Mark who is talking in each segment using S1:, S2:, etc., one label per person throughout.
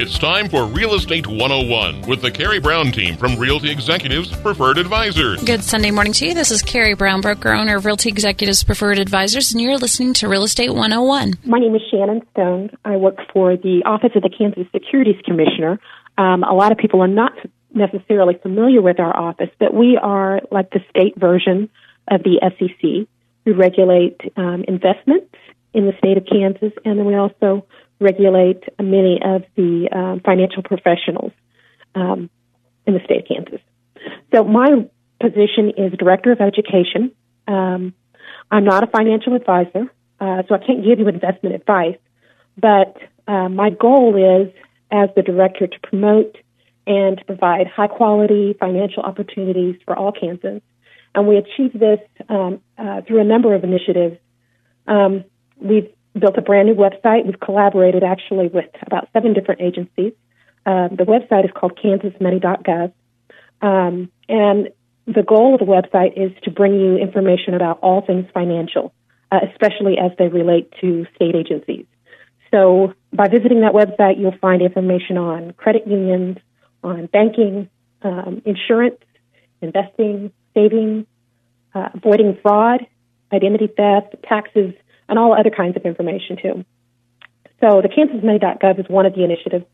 S1: It's time for Real Estate 101 with the Karey Brown team from Realty Executives Preferred Advisors.
S2: Good Sunday morning to you. This is Karey Brown, broker owner of Realty Executives Preferred Advisors, and you're listening to Real Estate 101.
S3: My name is Shannon Stone. I work for the Office of the Kansas Securities Commissioner. Um, a lot of people are not necessarily familiar with our office, but we are like the state version of the SEC. We regulate um, investments in the state of Kansas, and then we also regulate many of the uh, financial professionals um, in the state of Kansas. So my position is director of education. Um, I'm not a financial advisor, uh, so I can't give you investment advice. But uh, my goal is, as the director, to promote and to provide high quality financial opportunities for all Kansans. And we achieve this um, uh, through a number of initiatives. Um, we've built a brand new website. We've collaborated actually with about seven different agencies. Uh, the website is called kansasmoney.gov. Um, and the goal of the website is to bring you information about all things financial, uh, especially as they relate to state agencies. So by visiting that website, you'll find information on credit unions, on banking, um, insurance, investing, saving, uh, avoiding fraud, identity theft, taxes, and all other kinds of information too. So the kansasmoney.gov is one of the initiatives.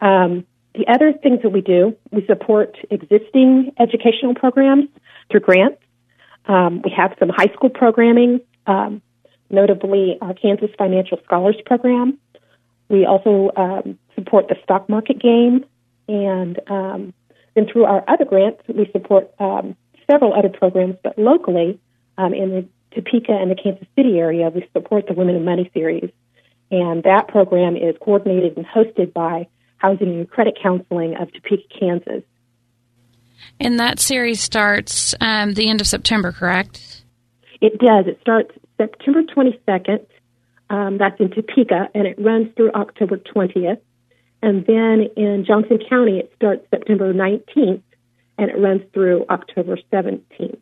S3: Um, the other things that we do, we support existing educational programs through grants. Um, we have some high school programming, um, notably our Kansas Financial Scholars Program. We also um, support the stock market game, and um, then through our other grants, we support um, several other programs, but locally in the Topeka and the Kansas City area, we support the Women in Money series. And that program is coordinated and hosted by Housing and Credit Counseling of Topeka, Kansas.
S2: And that series starts um, the end of September, correct?
S3: It does. It starts September 22nd. Um, that's in Topeka, and it runs through October 20th. And then in Johnson County, it starts September 19th, and it runs through October 17th.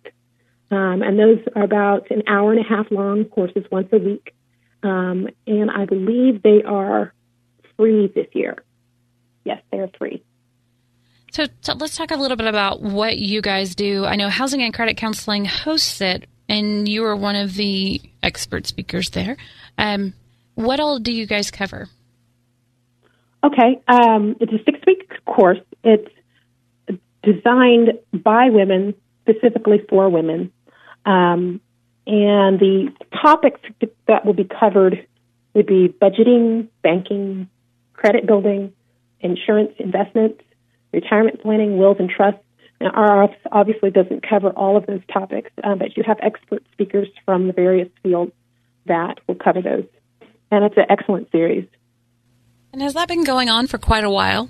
S3: Um, and those are about an hour and a half long courses once a week. Um, and I believe they are free this year. Yes, they are free.
S2: So, so, let's talk a little bit about what you guys do. I know Housing and Credit Counseling hosts it, and you are one of the expert speakers there. Um, what all do you guys cover?
S3: Okay, um, it's a six week course. It's designed by women, specifically for women. Um, and the topics that will be covered would be budgeting, banking, credit building, insurance investments, retirement planning, wills and trusts. Now, our office obviously doesn't cover all of those topics, um, but you have expert speakers from the various fields that will cover those. And it's an excellent series.
S2: And has that been going on for quite a while?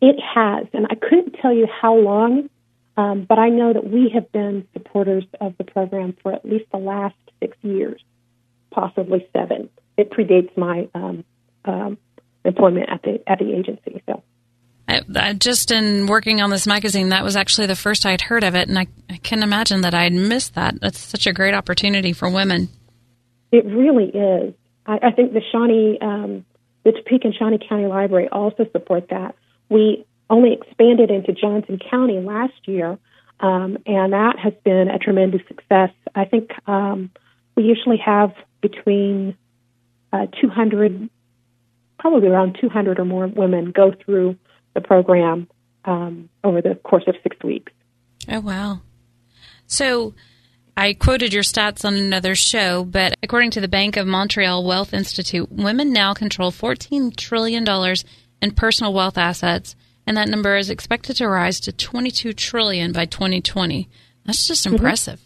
S3: It has, and I couldn't tell you how long um, but I know that we have been supporters of the program for at least the last six years, possibly seven. It predates my um, um, employment at the at the agency. So.
S2: I, I just in working on this magazine, that was actually the first I'd heard of it, and I, I can imagine that I'd missed that. That's such a great opportunity for women.
S3: It really is. I, I think the Shawnee, um, the Topeka and Shawnee County Library also support that. We only expanded into Johnson County last year, um, and that has been a tremendous success. I think um, we usually have between uh, 200, probably around 200 or more women go through the program um, over the course of six weeks.
S2: Oh, wow. So, I quoted your stats on another show, but according to the Bank of Montreal Wealth Institute, women now control $14 trillion in personal wealth assets and that number is expected to rise to 22 trillion by 2020. That's just mm-hmm. impressive.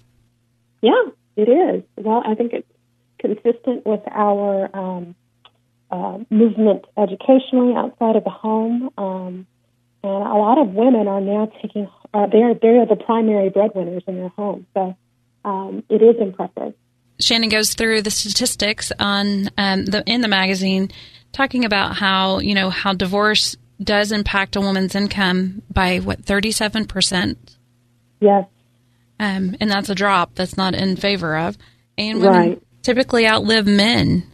S3: Mm-hmm. Yeah, it is. Well, I think it's consistent with our um, uh, movement educationally outside of the home. Um, and a lot of women are now taking uh, they're they're the primary breadwinners in their home. So um, it is impressive.
S2: Shannon goes through the statistics on um, the in the magazine, talking about how you know how divorce does impact a woman's income by what 37%.
S3: Yes.
S2: Um, and that's a drop that's not in favor of. And women
S3: right.
S2: typically outlive men.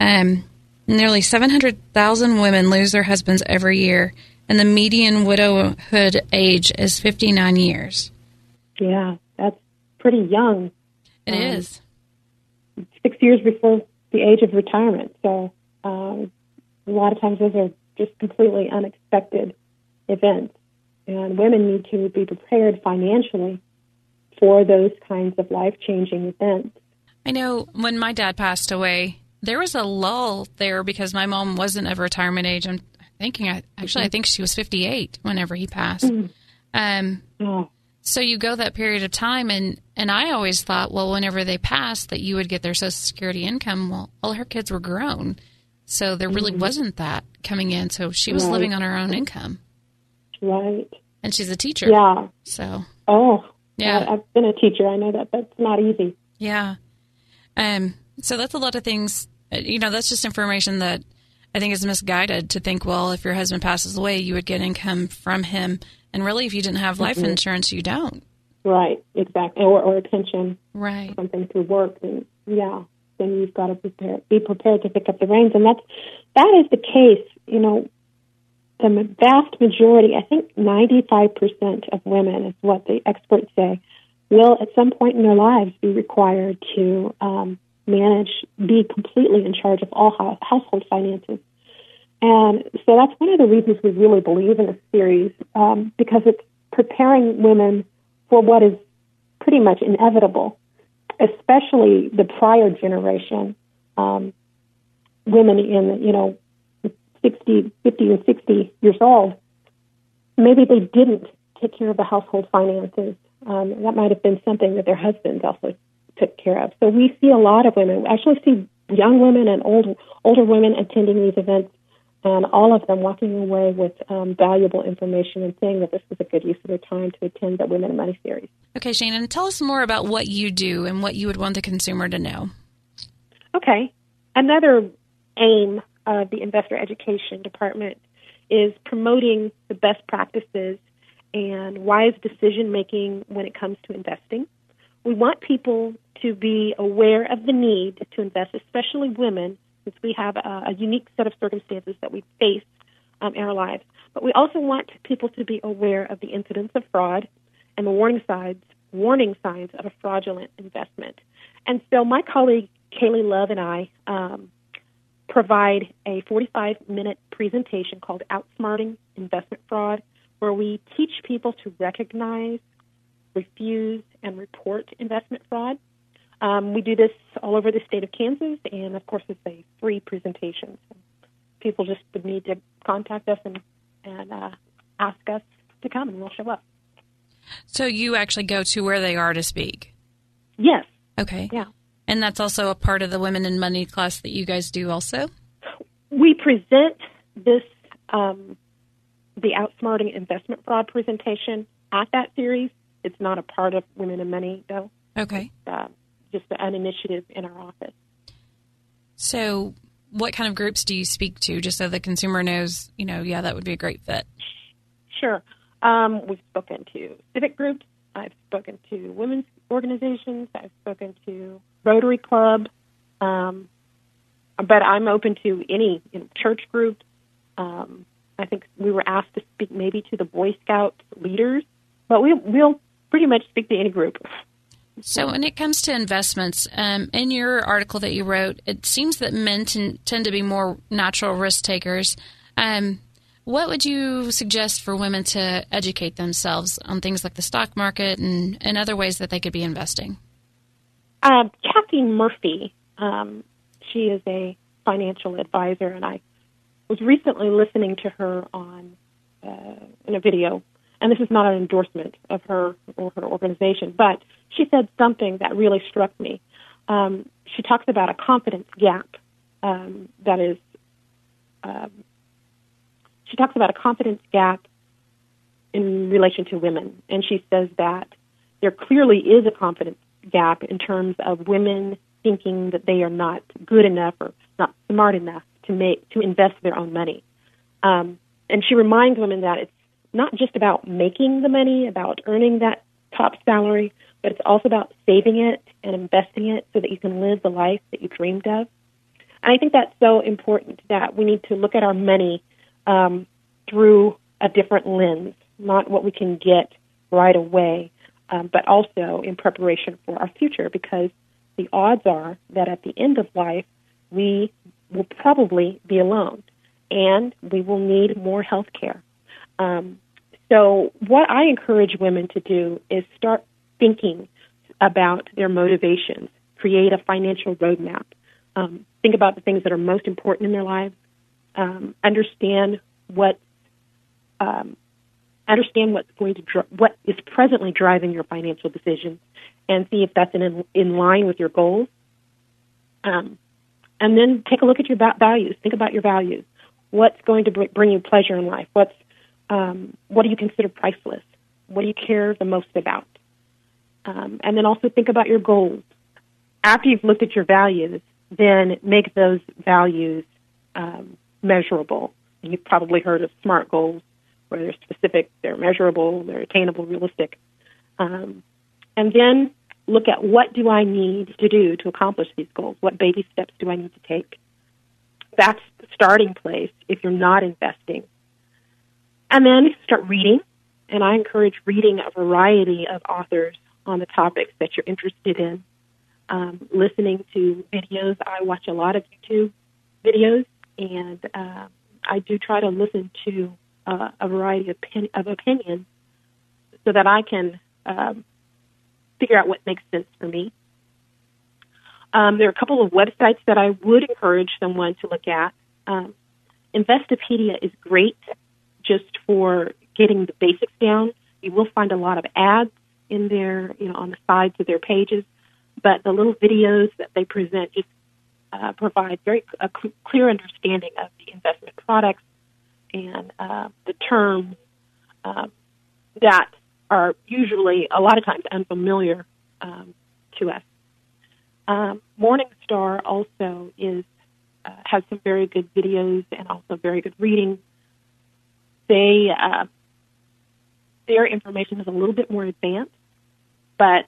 S2: Um, Nearly 700,000 women lose their husbands every year, and the median widowhood age is 59 years.
S3: Yeah, that's pretty young.
S2: It um, is
S3: Six years before the age of retirement. So um, a lot of times those are just completely unexpected events. And women need to be prepared financially for those kinds of life changing events.
S2: I know when my dad passed away, there was a lull there because my mom wasn't of retirement age. I'm thinking, I, actually. I think she was 58 whenever he passed. Mm-hmm. Um, oh. So you go that period of time, and and I always thought, well, whenever they passed, that you would get their Social Security income. Well, all her kids were grown, so there really mm-hmm. wasn't that coming in. So she was right. living on her own income.
S3: Right.
S2: And she's a teacher.
S3: Yeah.
S2: So.
S3: Oh. Yeah. I, I've been a teacher. I know that that's not easy.
S2: Yeah. Um. So that's a lot of things. Uh, you know, that's just information that I think is misguided to think, well, if your husband passes away, you would get income from him and really, if you didn't have life mm-hmm. insurance, you don't.
S3: Right, exactly. Or, or a pension.
S2: Right.
S3: Something through work. And yeah, then you've got to prepare, be prepared to pick up the reins. And that's, that is the case, you know, the vast majority, I think 95% of women is what the experts say, will at some point in their lives be required to um, manage, be completely in charge of all household finances. And so that's one of the reasons we really believe in this series, um, because it's preparing women for what is pretty much inevitable, especially the prior generation, um, women in, you know, 60, 50 and 60 years old. Maybe they didn't take care of the household finances. Um, that might have been something that their husbands also took care of. So we see a lot of women, we actually see young women and old, older women attending these events and all of them walking away with um, valuable information and saying that this was a good use of their time to attend the Women in Money series.
S2: Okay, Shannon, tell us more about what you do and what you would want the consumer to know.
S3: Okay. Another aim of the Investor Education Department is promoting the best practices and wise decision making when it comes to investing. We want people to be aware of the need to invest, especially women, since we have a, a unique set of circumstances that we face um, in our lives. But we also want people to be aware of the incidence of fraud and the warning signs, warning signs of a fraudulent investment. And so my colleague Kaylee Love and I um, provide a 45 minute presentation called Outsmarting Investment Fraud, where we teach people to recognize, refuse, and report investment fraud. Um, we do this all over the state of Kansas, and of course, it's a free presentation. So people just would need to contact us and, and uh, ask us to come, and we'll show up.
S2: So you actually go to where they are to speak?
S3: Yes.
S2: Okay.
S3: Yeah.
S2: And that's also a part of the Women in Money class that you guys do also?
S3: We present this, um, the Outsmarting Investment Fraud presentation at that series. It's not a part of Women in Money, though.
S2: Okay.
S3: Uh, just an initiative in our office.
S2: So, what kind of groups do you speak to, just so the consumer knows, you know, yeah, that would be a great fit?
S3: Sure. Um, we've spoken to civic groups. I've spoken to women's organizations. I've spoken to Rotary Club. Um, but I'm open to any you know, church group. Um, I think we were asked to speak maybe to the Boy Scout leaders, but we, we'll pretty much speak to any group.
S2: So, when it comes to investments, um, in your article that you wrote, it seems that men t- tend to be more natural risk takers. Um, what would you suggest for women to educate themselves on things like the stock market and, and other ways that they could be investing?
S3: Uh, Kathy Murphy, um, she is a financial advisor, and I was recently listening to her on uh, in a video and this is not an endorsement of her or her organization, but she said something that really struck me. Um, she talks about a confidence gap um, that is. Um, she talks about a confidence gap in relation to women, and she says that there clearly is a confidence gap in terms of women thinking that they are not good enough or not smart enough to make to invest their own money. Um, and she reminds women that it's not just about making the money, about earning that top salary, but it's also about saving it and investing it so that you can live the life that you dreamed of. And I think that's so important that we need to look at our money um, through a different lens, not what we can get right away, um, but also in preparation for our future because the odds are that at the end of life, we will probably be alone and we will need more health care. Um, so, what I encourage women to do is start thinking about their motivations, create a financial roadmap, um, think about the things that are most important in their lives, um, understand what um, understand what's going to dr- what is presently driving your financial decisions, and see if that's in in line with your goals. Um, and then take a look at your values. Think about your values. What's going to bring you pleasure in life? What's um, what do you consider priceless? What do you care the most about? Um, and then also think about your goals. After you've looked at your values, then make those values um, measurable. And you've probably heard of SMART goals, where they're specific, they're measurable, they're attainable, realistic. Um, and then look at what do I need to do to accomplish these goals? What baby steps do I need to take? That's the starting place if you're not investing. And then start reading. And I encourage reading a variety of authors on the topics that you're interested in. Um, listening to videos. I watch a lot of YouTube videos, and uh, I do try to listen to uh, a variety of, pen- of opinions so that I can um, figure out what makes sense for me. Um, there are a couple of websites that I would encourage someone to look at. Um, Investopedia is great just for getting the basics down. You will find a lot of ads in there, you know, on the sides of their pages, but the little videos that they present just uh, provide very a cl- clear understanding of the investment products and uh, the terms uh, that are usually a lot of times unfamiliar um, to us. Um, Morningstar also is uh, has some very good videos and also very good reading. They uh, their information is a little bit more advanced, but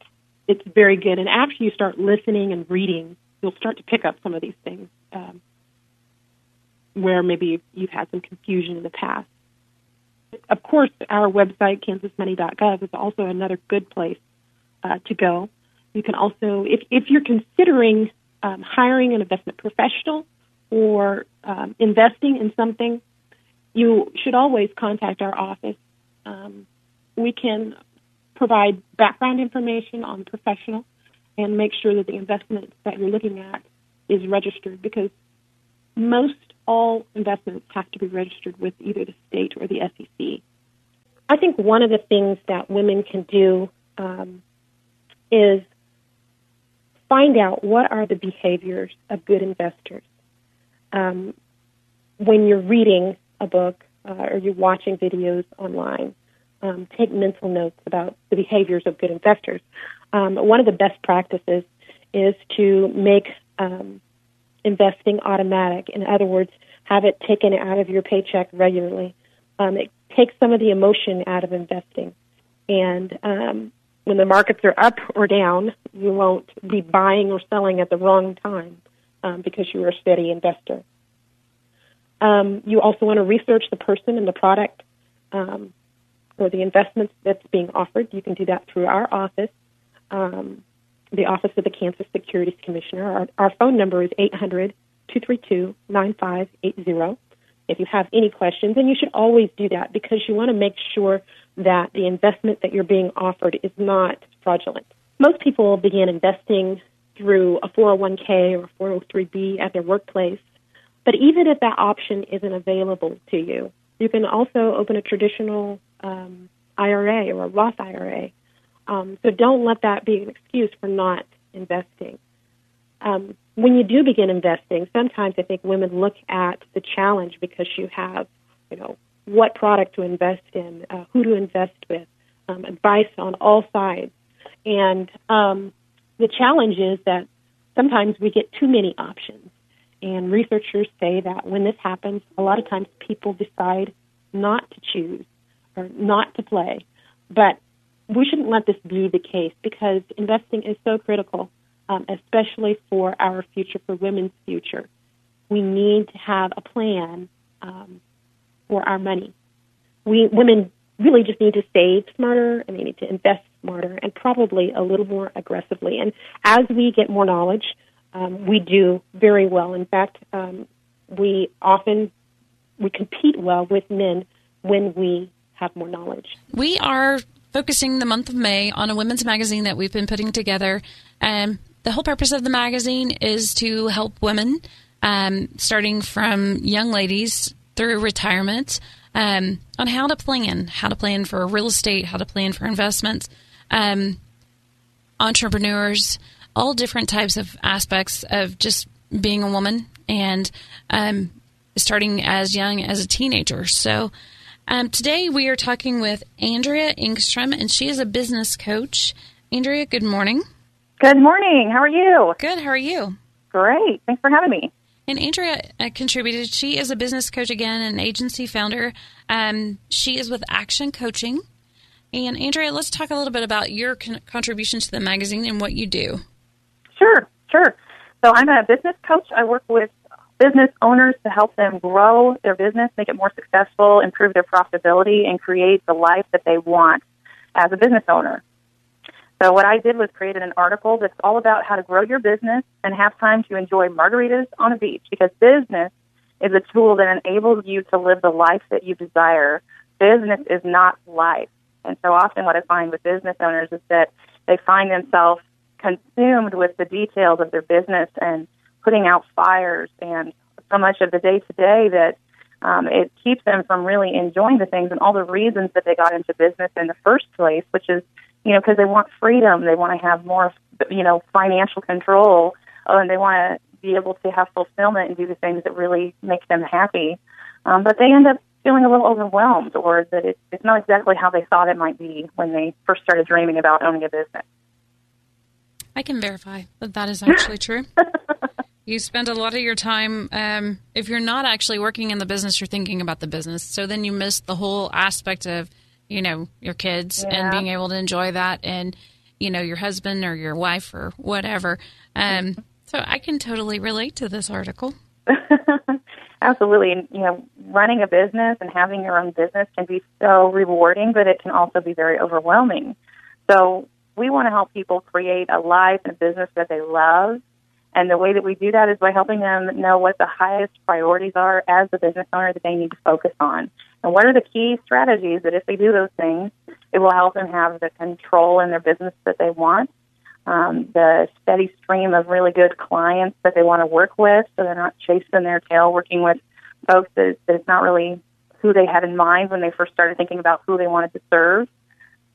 S3: it's very good. And after you start listening and reading, you'll start to pick up some of these things um, where maybe you've had some confusion in the past. Of course, our website, kansasmoney.gov, is also another good place uh, to go. You can also, if, if you're considering um, hiring an investment professional or um, investing in something, you should always contact our office. Um, we can provide background information on the professional and make sure that the investment that you're looking at is registered because most all investments have to be registered with either the state or the SEC. I think one of the things that women can do um, is find out what are the behaviors of good investors. Um, when you're reading a book uh, or you're watching videos online, um, take mental notes about the behaviors of good investors. Um, one of the best practices is to make um, investing automatic. In other words, have it taken out of your paycheck regularly. Um, it takes some of the emotion out of investing. And um, when the markets are up or down, you won't be buying or selling at the wrong time um, because you are a steady investor. Um, you also want to research the person and the product um, or the investments that's being offered. You can do that through our office, um, the Office of the Kansas Securities Commissioner. Our, our phone number is 800 232 9580 if you have any questions. And you should always do that because you want to make sure that the investment that you're being offered is not fraudulent. Most people begin investing through a 401k or 403b at their workplace. But even if that option isn't available to you, you can also open a traditional um, IRA or a Roth IRA. Um, so don't let that be an excuse for not investing. Um, when you do begin investing, sometimes I think women look at the challenge because you have, you know, what product to invest in, uh, who to invest with, um, advice on all sides. And um, the challenge is that sometimes we get too many options. And researchers say that when this happens, a lot of times people decide not to choose or not to play. But we shouldn't let this be the case because investing is so critical, um, especially for our future, for women's future. we need to have a plan um, for our money. We women really just need to save smarter and they need to invest smarter and probably a little more aggressively. And as we get more knowledge, um, we do very well. In fact, um, we often we compete well with men when we have more knowledge.
S2: We are focusing the month of May on a women's magazine that we've been putting together. Um, the whole purpose of the magazine is to help women, um, starting from young ladies through retirement, um, on how to plan, how to plan for real estate, how to plan for investments, um, entrepreneurs, all different types of aspects of just being a woman and um, starting as young as a teenager. So um, today we are talking with Andrea Engstrom, and she is a business coach. Andrea, good morning.
S4: Good morning. How are you?
S2: Good. How are you?
S4: Great. Thanks for having me.
S2: And Andrea uh, contributed. She is a business coach again, an agency founder. Um, she is with Action Coaching. And Andrea, let's talk a little bit about your con- contribution to the magazine and what you do.
S4: Sure. So I'm a business coach. I work with business owners to help them grow their business, make it more successful, improve their profitability, and create the life that they want as a business owner. So what I did was created an article that's all about how to grow your business and have time to enjoy margaritas on a beach because business is a tool that enables you to live the life that you desire. Business is not life. And so often what I find with business owners is that they find themselves consumed with the details of their business and putting out fires and so much of the day to day that um, it keeps them from really enjoying the things and all the reasons that they got into business in the first place, which is, you know, because they want freedom, they want to have more, you know, financial control, uh, and they want to be able to have fulfillment and do the things that really make them happy. Um, but they end up feeling a little overwhelmed, or that it, it's not exactly how they thought it might be when they first started dreaming about owning a business.
S2: I can verify that that is actually true. you spend a lot of your time, um, if you're not actually working in the business, you're thinking about the business. So then you miss the whole aspect of, you know, your kids yeah. and being able to enjoy that and, you know, your husband or your wife or whatever. Um, so I can totally relate to this article.
S4: Absolutely. And, you know, running a business and having your own business can be so rewarding, but it can also be very overwhelming. So we want to help people create a life and a business that they love. And the way that we do that is by helping them know what the highest priorities are as a business owner that they need to focus on. And what are the key strategies that if they do those things, it will help them have the control in their business that they want, um, the steady stream of really good clients that they want to work with so they're not chasing their tail working with folks that, that it's not really who they had in mind when they first started thinking about who they wanted to serve.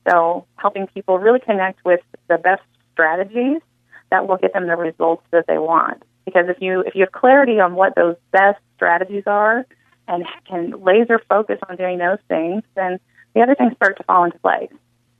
S4: So helping people really connect with the best strategies that will get them the results that they want. Because if you if you have clarity on what those best strategies are and can laser focus on doing those things, then the other things start to fall into place.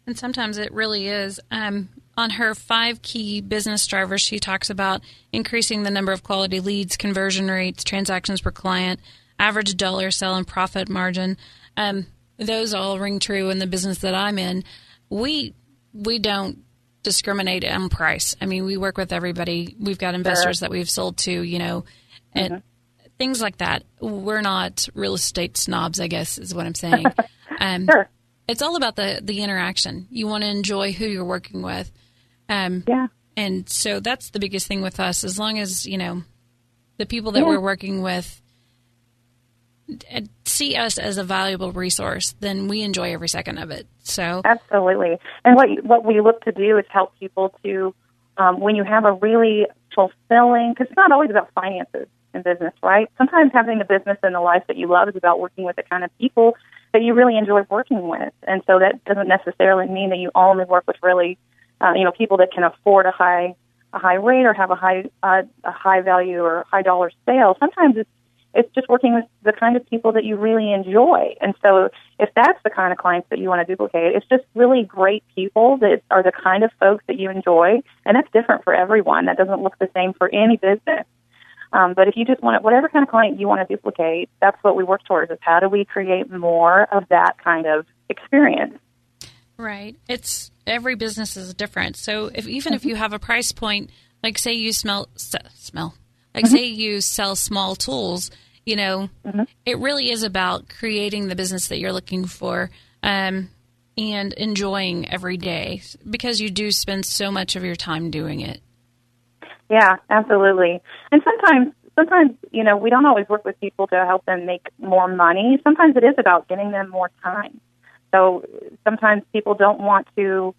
S2: And sometimes it really is. Um, on her five key business drivers, she talks about increasing the number of quality leads, conversion rates, transactions per client, average dollar sell, and profit margin. Um, those all ring true in the business that I'm in. We we don't discriminate on price. I mean, we work with everybody. We've got investors sure. that we've sold to, you know, and mm-hmm. things like that. We're not real estate snobs, I guess, is what I'm saying.
S4: Um, sure.
S2: It's all about the the interaction. You want to enjoy who you're working with.
S4: Um, yeah.
S2: And so that's the biggest thing with us. As long as you know the people that yeah. we're working with see us as a valuable resource, then we enjoy every second of it. So
S4: absolutely. And what what we look to do is help people to um, when you have a really fulfilling because it's not always about finances in business, right? Sometimes having a business and the life that you love is about working with the kind of people that you really enjoy working with, and so that doesn't necessarily mean that you only work with really uh, you know people that can afford a high a high rate or have a high uh, a high value or high dollar sale. Sometimes it's it's just working with the kind of people that you really enjoy. And so if that's the kind of clients that you want to duplicate, it's just really great people that are the kind of folks that you enjoy. And that's different for everyone. That doesn't look the same for any business. Um, but if you just want whatever kind of client you want to duplicate, that's what we work towards is how do we create more of that kind of experience.
S2: Right. It's every business is different. So if even mm-hmm. if you have a price point, like say you smell smell Like, say you sell small tools, you know, it really is about creating the business that you're looking for um, and enjoying every day because you do spend so much of your time doing it.
S4: Yeah, absolutely. And sometimes, sometimes you know, we don't always work with people to help them make more money. Sometimes it is about getting them more time. So sometimes people don't want to.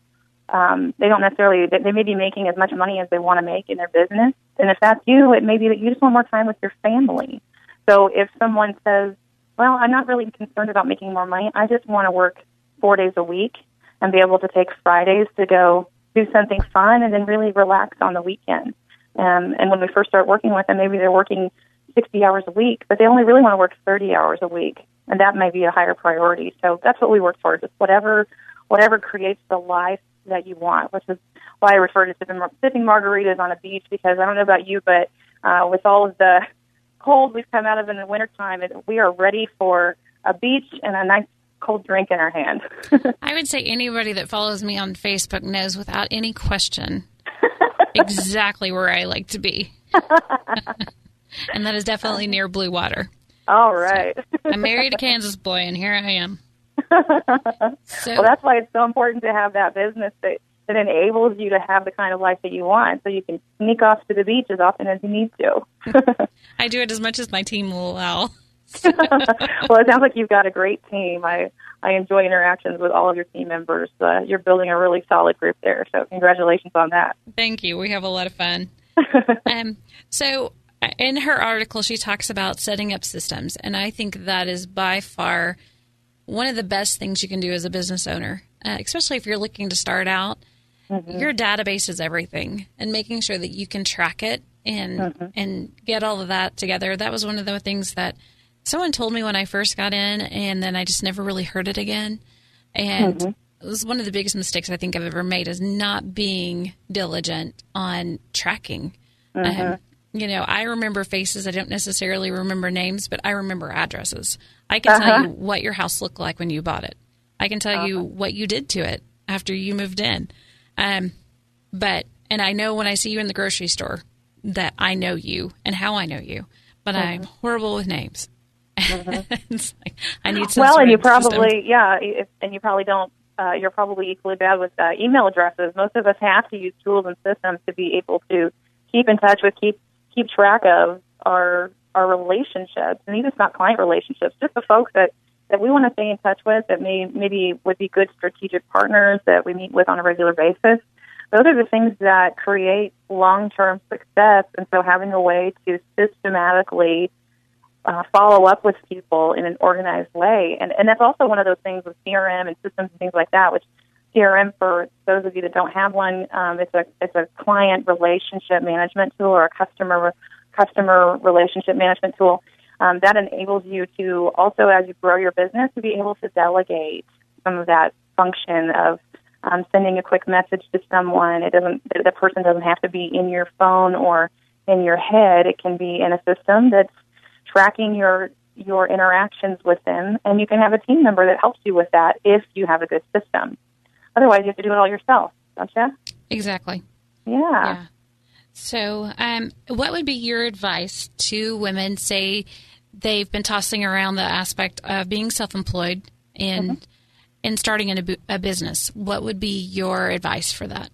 S4: Um, they don't necessarily. They may be making as much money as they want to make in their business, and if that's you, it may be that you just want more time with your family. So if someone says, "Well, I'm not really concerned about making more money. I just want to work four days a week and be able to take Fridays to go do something fun and then really relax on the weekend." Um, and when we first start working with them, maybe they're working 60 hours a week, but they only really want to work 30 hours a week, and that may be a higher priority. So that's what we work for, just whatever whatever creates the life that you want, which is why I refer to sipping, sipping margaritas on a beach because I don't know about you, but uh, with all of the cold we've come out of in the wintertime, we are ready for a beach and a nice cold drink in our hand.
S2: I would say anybody that follows me on Facebook knows without any question exactly where I like to be. and that is definitely near Blue Water.
S4: All right.
S2: So, I married a Kansas boy, and here I am.
S4: So, well, that's why it's so important to have that business that, that enables you to have the kind of life that you want so you can sneak off to the beach as often as you need to.
S2: I do it as much as my team will allow.
S4: well, it sounds like you've got a great team. I I enjoy interactions with all of your team members. Uh, you're building a really solid group there, so congratulations on that.
S2: Thank you. We have a lot of fun. um, so, in her article, she talks about setting up systems, and I think that is by far one of the best things you can do as a business owner, uh, especially if you're looking to start out. Mm-hmm. Your database is everything, and making sure that you can track it and mm-hmm. and get all of that together. That was one of the things that someone told me when I first got in, and then I just never really heard it again. And mm-hmm. it was one of the biggest mistakes I think I've ever made is not being diligent on tracking. Mm-hmm. Um, you know, I remember faces. I don't necessarily remember names, but I remember addresses. I can uh-huh. tell you what your house looked like when you bought it. I can tell uh-huh. you what you did to it after you moved in. Um, but and I know when I see you in the grocery store that I know you and how I know you. But uh-huh. I'm horrible with names. Mm-hmm. like, I need
S4: well, and you probably
S2: system.
S4: yeah, if, and you probably don't. Uh, you're probably equally bad with uh, email addresses. Most of us have to use tools and systems to be able to keep in touch with, keep keep track of our our relationships, and even not client relationships, just the folks that that we want to stay in touch with, that may maybe would be good strategic partners that we meet with on a regular basis. Those are the things that create long term success, and so having a way to systematically uh, follow up with people in an organized way. And, and that's also one of those things with CRM and systems and things like that, which CRM, for those of you that don't have one, um, it's a it's a client relationship management tool or a customer customer relationship management tool um, that enables you to also, as you grow your business, to be able to delegate some of that function of um, sending a quick message to someone. It doesn't the person doesn't have to be in your phone or in your head. It can be in a system that's tracking your your interactions with them, and you can have a team member that helps you with that if you have a good system. Otherwise, you have to do it all yourself, don't you?
S2: Exactly.
S4: Yeah.
S2: yeah. So, um, what would be your advice to women? Say they've been tossing around the aspect of being self-employed and mm-hmm. and starting in a, a business. What would be your advice for that?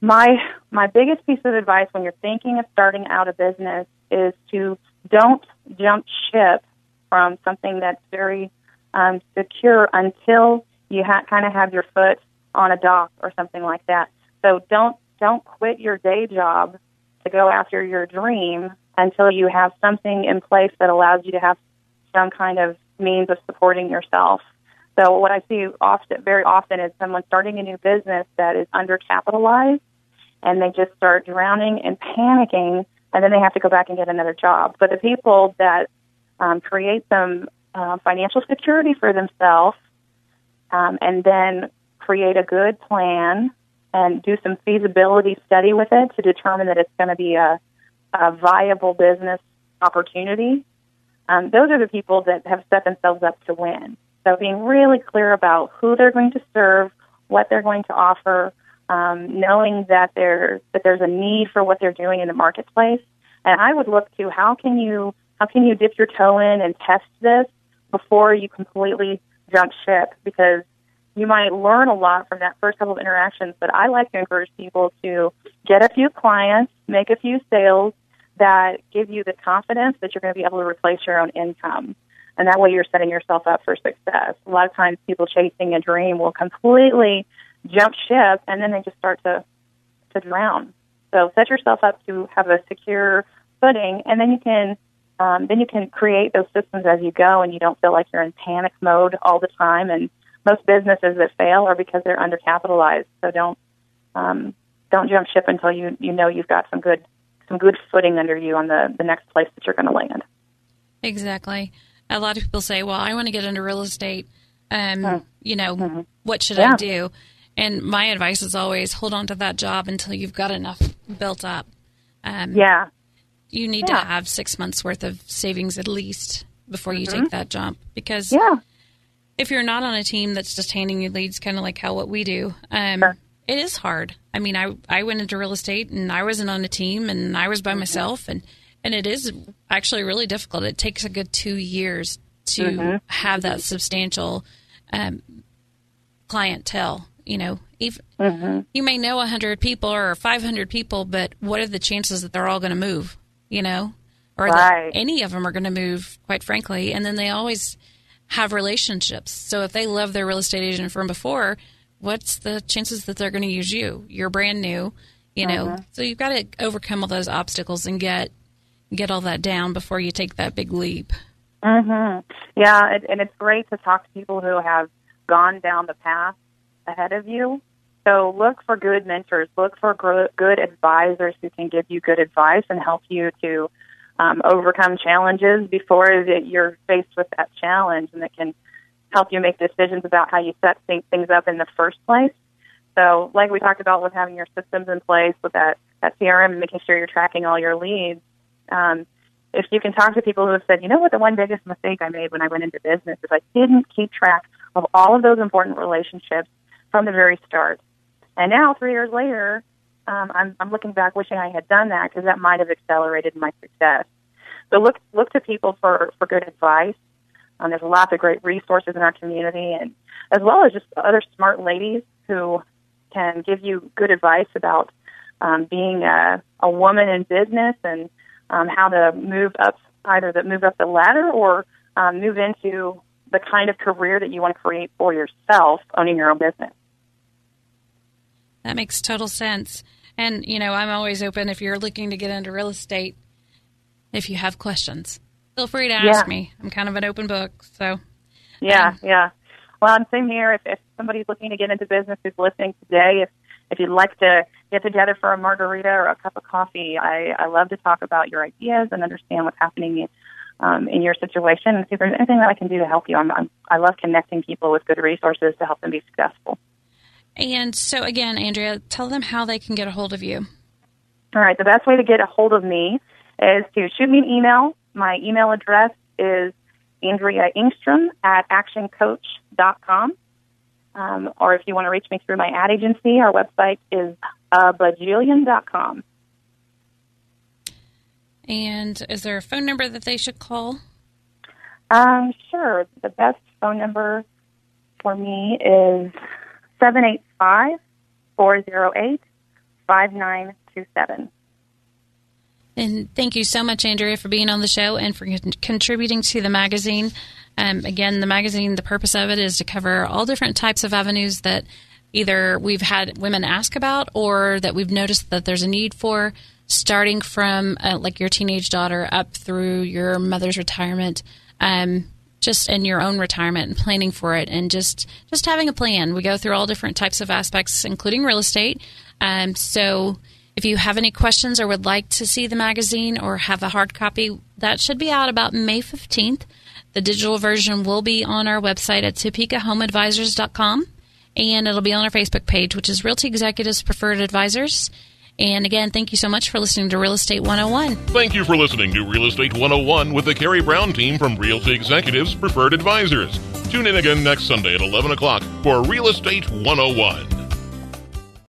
S4: My my biggest piece of advice when you're thinking of starting out a business is to don't jump ship from something that's very um, secure until you ha- kind of have your foot on a dock or something like that. So don't don't quit your day job to go after your dream until you have something in place that allows you to have some kind of means of supporting yourself. So what I see often, very often, is someone starting a new business that is undercapitalized, and they just start drowning and panicking and then they have to go back and get another job. But the people that um, create some uh, financial security for themselves um, and then create a good plan and do some feasibility study with it to determine that it's going to be a, a viable business opportunity, um, those are the people that have set themselves up to win. So being really clear about who they're going to serve, what they're going to offer, um, knowing that there that there's a need for what they're doing in the marketplace, And I would look to how can you how can you dip your toe in and test this before you completely jump ship? Because you might learn a lot from that first couple of interactions, but I like to encourage people to get a few clients, make a few sales that give you the confidence that you're going to be able to replace your own income. And that way you're setting yourself up for success. A lot of times people chasing a dream will completely jump ship and then they just start to, to drown. So set yourself up to have a secure footing and then you can um, then you can create those systems as you go and you don't feel like you're in panic mode all the time and most businesses that fail are because they're undercapitalized. So don't um, don't jump ship until you you know you've got some good some good footing under you on the the next place that you're going to land.
S2: Exactly. A lot of people say, "Well, I want to get into real estate. Um, mm-hmm. You know, mm-hmm. what should yeah. I do?" And my advice is always hold on to that job until you've got enough built up.
S4: Um, yeah.
S2: You need yeah. to have six months worth of savings at least before you mm-hmm. take that jump because
S4: yeah
S2: if you're not on a team that's just handing you leads, kind of like how what we do, um, sure. it is hard. I mean, I I went into real estate and I wasn't on a team and I was by mm-hmm. myself and and it is actually really difficult. It takes a good two years to mm-hmm. have that substantial um, clientele. You know, if mm-hmm. you may know a hundred people or five hundred people, but what are the chances that they're all going to move? You know, or right. that any of them are going to move? Quite frankly, and then they always have relationships. So if they love their real estate agent from before, what's the chances that they're going to use you? You're brand new, you know. Uh-huh. So you've got to overcome all those obstacles and get get all that down before you take that big leap.
S4: Mhm. Yeah, and, and it's great to talk to people who have gone down the path ahead of you. So look for good mentors, look for good advisors who can give you good advice and help you to um, overcome challenges before that you're faced with that challenge, and that can help you make decisions about how you set things up in the first place. So, like we talked about with having your systems in place with that, that CRM and making sure you're tracking all your leads, um, if you can talk to people who have said, you know what, the one biggest mistake I made when I went into business is I didn't keep track of all of those important relationships from the very start. And now, three years later, um, I'm, I'm looking back wishing I had done that because that might have accelerated my success. So look look to people for for good advice. Um, there's lots of great resources in our community, and as well as just other smart ladies who can give you good advice about um, being a, a woman in business and um, how to move up either that move up the ladder or um, move into the kind of career that you want to create for yourself, owning your own business.
S2: That makes total sense. And, you know, I'm always open if you're looking to get into real estate if you have questions. Feel free to ask yeah. me. I'm kind of an open book. So,
S4: yeah, um, yeah. Well, I'm same here. If, if somebody's looking to get into business who's listening today, if if you'd like to get together for a margarita or a cup of coffee, I, I love to talk about your ideas and understand what's happening um, in your situation and see if there's anything that I can do to help you. I'm, I'm, I love connecting people with good resources to help them be successful.
S2: And so, again, Andrea, tell them how they can get a hold of you.
S4: All right. The best way to get a hold of me is to shoot me an email. My email address is Andrea Engstrom at actioncoach.com. Um, or if you want to reach me through my ad agency, our website is uh, bajillion.com.
S2: And is there a phone number that they should call?
S4: Um, sure. The best phone number for me is 785 408 5927.
S2: And thank you so much, Andrea, for being on the show and for con- contributing to the magazine. Um, again, the magazine, the purpose of it is to cover all different types of avenues that either we've had women ask about or that we've noticed that there's a need for, starting from uh, like your teenage daughter up through your mother's retirement. Um, just in your own retirement and planning for it and just just having a plan we go through all different types of aspects including real estate um, so if you have any questions or would like to see the magazine or have a hard copy, that should be out about May 15th. The digital version will be on our website at topekahomeadvisors.com and it'll be on our Facebook page, which is Realty Executives Preferred Advisors. And again, thank you so much for listening to Real Estate 101.
S1: Thank you for listening to Real Estate 101 with the Karey Brown team from Realty Executives Preferred Advisors. Tune in again next Sunday at 11 o'clock for Real Estate 101.